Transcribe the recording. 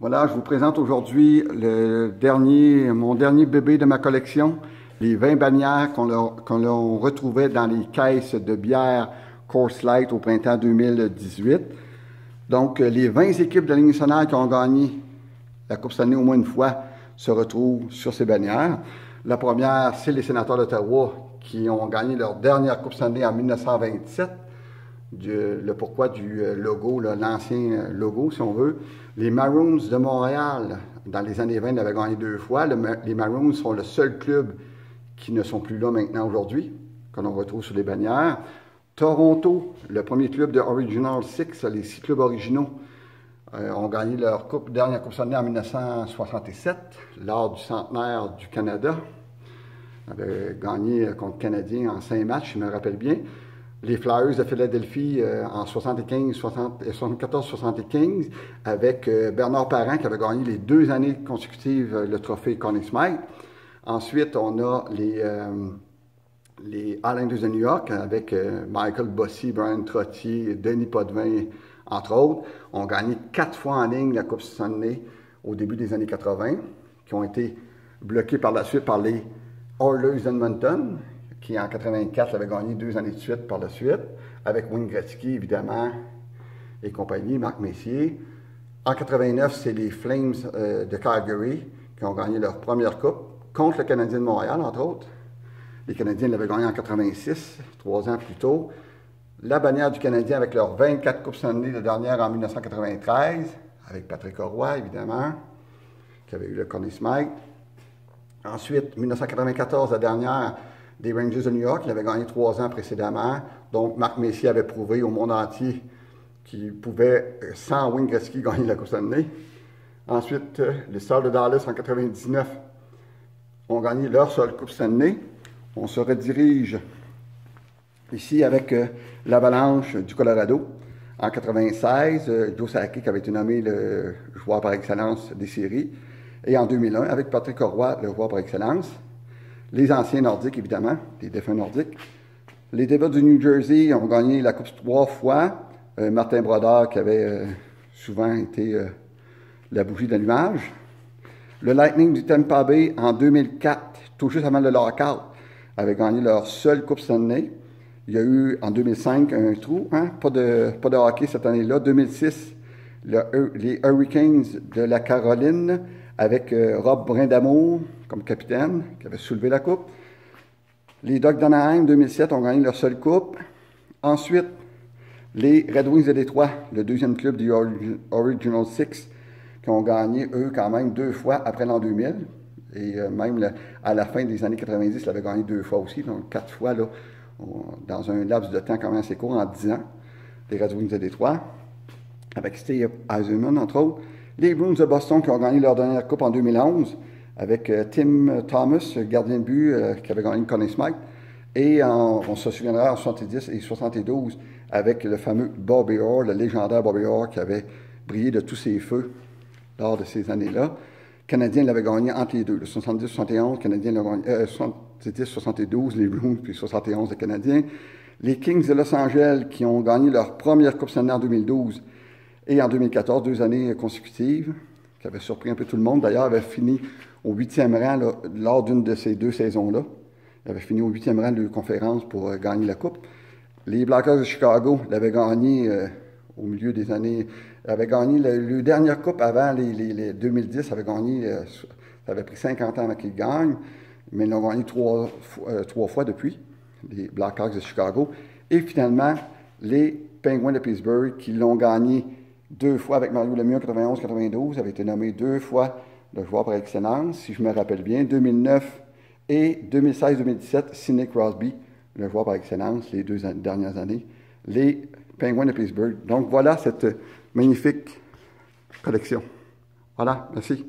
Voilà, je vous présente aujourd'hui le dernier, mon dernier bébé de ma collection, les 20 bannières qu'on retrouvait dans les caisses de bière Course Light au printemps 2018. Donc, les 20 équipes de la Ligue nationale qui ont gagné la Coupe Stanley au moins une fois se retrouvent sur ces bannières. La première, c'est les sénateurs d'Ottawa qui ont gagné leur dernière Coupe Stanley en 1927 le pourquoi du euh, logo, l'ancien euh, logo, si on veut. Les Maroons de Montréal, dans les années 20, avaient gagné deux fois. les Maroons sont le seul club qui ne sont plus là maintenant aujourd'hui, qu'on retrouve sur les bannières. Toronto, le premier club de Original Six, les six clubs originaux, euh, ont gagné leur coupe, dernière Coupe Stanley en 1967, lors du centenaire du Canada. Ils avaient gagné contre le Canadien en cinq matchs, je me rappelle bien les Flyers de Philadelphie euh, en 75, 74-75 avec euh, Bernard Parent qui avait gagné les deux années consécutives euh, le trophée Connie Smythe. Ensuite, on a les, les Islanders de New York avec Michael Bossy, Brian Trottier, Denis Potvin, entre autres. ont gagné quatre fois en ligne la Coupe Stanley au début des années 80, qui ont été bloqués par la suite par les Oilers d'Edmonton, qui en 84 avait gagné deux années de suite par la suite, avec Wayne Gretzky, évidemment, et compagnie, Marc Messier. En 89, c'est les Flames euh, de Calgary qui ont gagné leur première coupe contre le Canadien de Montréal, entre autres. Les Canadiens l'avaient gagné en 86, trois ans plus tôt. La bannière du Canadien avec leurs 24 Coupes Stanley, la dernière en 1993, avec Patrick Roy, évidemment, qui avait eu le Connie Smythe. Ensuite, 1994, la dernière des Rangers de New York. Il avait gagné trois ans précédemment. Donc, Marc Messier avait prouvé au monde entier qu'il pouvait, euh, sans Wayne Gretzky, gagner la Coupe Stanley. Ensuite, euh, les Stars de Dallas en 99 ont gagné leur seule Coupe Stanley. On se redirige ici avec euh, l'Avalanche du Colorado. En 96, Joe Sakic avait été nommé le joueur par excellence des séries. Et en 2001, avec Patrick Roy, le joueur par excellence les anciens nordiques, évidemment, les défunts nordiques. Les Devils du New Jersey ont gagné la Coupe trois fois. Euh, Martin Brodeur, qui avait euh, souvent été euh, la bougie d'allumage. Le Lightning du Tampa Bay, en 2004, tout juste avant le lockout, avait gagné leur seule Coupe Stanley. Il y a eu en 2005 un trou, hein? pas, de, pas de hockey cette année-là. 2006, les Hurricanes de la Caroline avec Rob Brindamour, comme capitaine, qui avait soulevé la coupe. Les Ducks d'Anaheim 2007 ont gagné leur seule coupe. Ensuite, les Red Wings de Détroit, le deuxième club du Original Six, qui ont gagné, eux, quand même deux fois après l'an 2000. Et euh, même à la fin des années 90, ils avaient gagné deux fois aussi, donc quatre fois là, dans un laps de temps quand même assez court, en dix ans, les Red Wings de Détroit, avec Steve Eisenman, entre autres. Les Bruins de Boston qui ont gagné leur dernière coupe en 2011 avec euh, Tim Thomas, gardien de but euh, qui avait gagné une Connie Smythe. Et on se souviendra en 70 et 72 avec le fameux Bobby Orr, le légendaire Bobby Orr qui avait brillé de tous ses feux lors de ces années-là. Canadien l'avait gagné entre les deux. Le 70-71, le Canadien gagné. Euh, 70-72, les Blues, puis 71, les Canadiens. Les Kings de Los Angeles qui ont gagné leur première Coupe Stanley en 2012 et en 2014, deux années consécutives, qui avaient surpris un peu tout le monde. D'ailleurs, avaient fini au huitième rang lors d'une de ces deux saisons-là. Il avait fini au huitième rang de conférence pour euh, gagner la Coupe. Les Blackhawks de Chicago l'avaient gagné euh, au milieu des années. avaient gagné le, dernière Coupe avant les, 2010, avait gagné. Euh, ça avait pris 50 ans avant qu'ils gagnent, mais ils l'ont gagné trois, trois fois depuis, les Blackhawks de Chicago. Et finalement, les Penguins de Pittsburgh qui l'ont gagné deux fois avec Mario Lemieux en 91-92, avaient été nommé deux fois le joueur par excellence, si je me rappelle bien, 2009 et 2016-2017, Sidney Crosby, le joueur par excellence, les deux dernières années, les Penguins de Pittsburgh. Donc voilà cette magnifique collection. Voilà, merci.